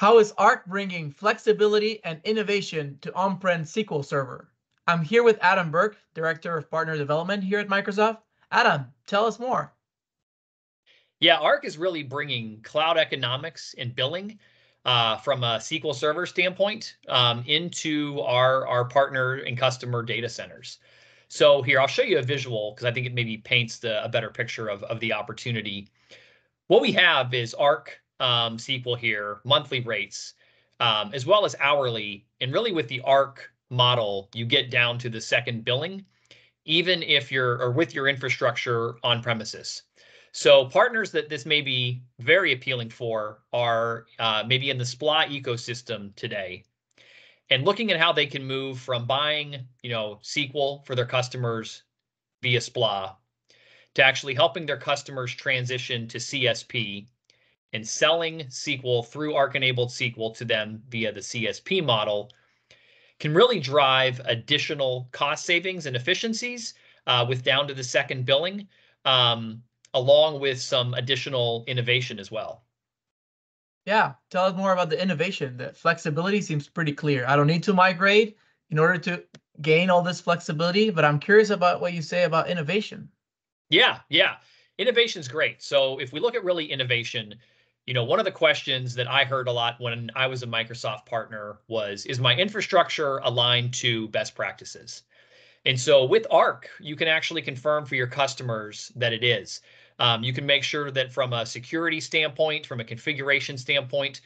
How is Arc bringing flexibility and innovation to on-prem SQL Server? I'm here with Adam Burke, Director of Partner Development here at Microsoft. Adam, tell us more. Yeah, Arc is really bringing cloud economics and billing uh, from a SQL Server standpoint um, into our, our partner and customer data centers. So here, I'll show you a visual because I think it maybe paints the, a better picture of, of the opportunity. What we have is Arc um, SQL here, monthly rates, um, as well as hourly. And really with the ARC model, you get down to the second billing, even if you're or with your infrastructure on premises. So partners that this may be very appealing for are uh, maybe in the SPLA ecosystem today and looking at how they can move from buying, you know, SQL for their customers via SPLA to actually helping their customers transition to CSP and selling SQL through Arc-enabled SQL to them via the CSP model can really drive additional cost savings and efficiencies uh, with down to the second billing, um, along with some additional innovation as well. Yeah, tell us more about the innovation. The flexibility seems pretty clear. I don't need to migrate in order to gain all this flexibility, but I'm curious about what you say about innovation. Yeah, yeah. Innovation is great. So if we look at really innovation, you know, one of the questions that I heard a lot when I was a Microsoft partner was, is my infrastructure aligned to best practices? And so with Arc, you can actually confirm for your customers that it is. Um, you can make sure that from a security standpoint, from a configuration standpoint,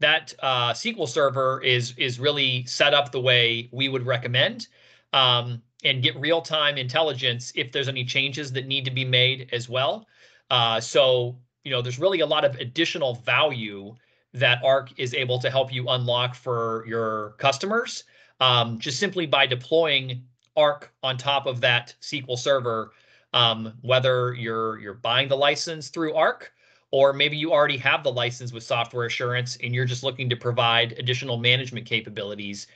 that uh, SQL Server is is really set up the way we would recommend, um, and get real time intelligence if there's any changes that need to be made as well. Uh, so you know, there's really a lot of additional value that Arc is able to help you unlock for your customers um, just simply by deploying Arc on top of that SQL Server. Um, whether you're you're buying the license through Arc or maybe you already have the license with software assurance and you're just looking to provide additional management capabilities.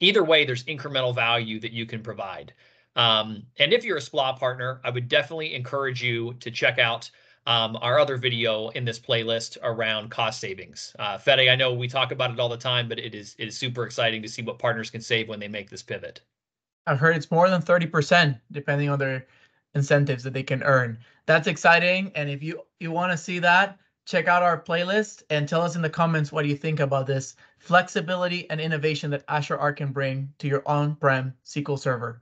Either way, there's incremental value that you can provide. Um, and if you're a SPLA partner, I would definitely encourage you to check out um, our other video in this playlist around cost savings. Uh, Fede, I know we talk about it all the time, but it is it is super exciting to see what partners can save when they make this pivot. I've heard it's more than 30% depending on their incentives that they can earn. That's exciting. And if you, you want to see that, check out our playlist and tell us in the comments what you think about this flexibility and innovation that Azure Arc can bring to your on-prem SQL Server.